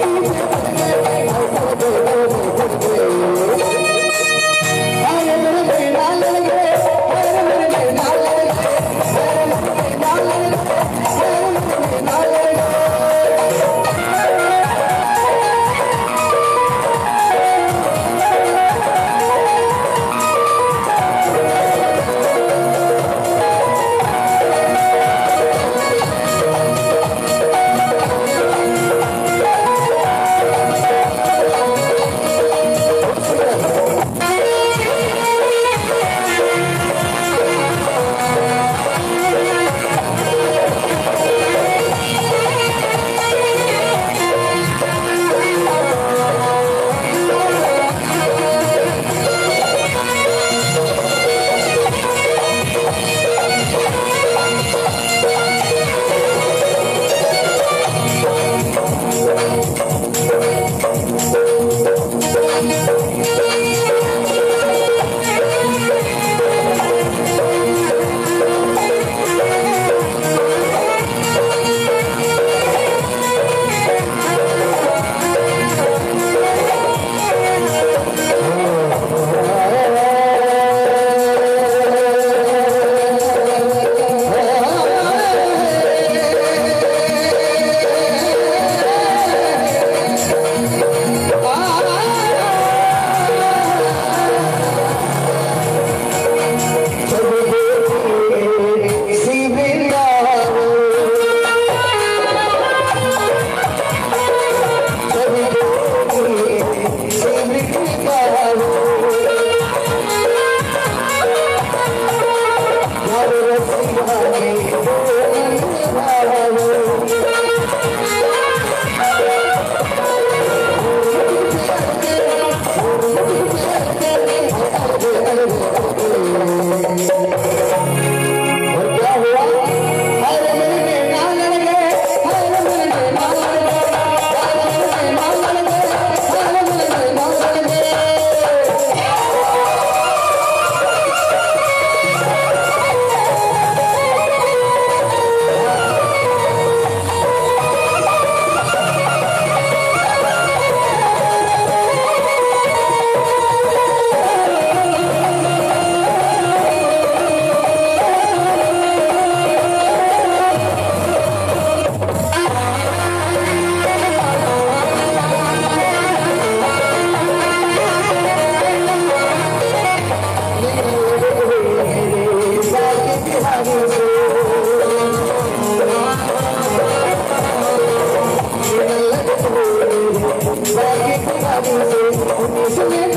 you.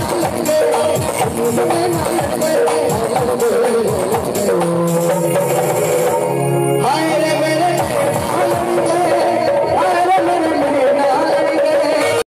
I'm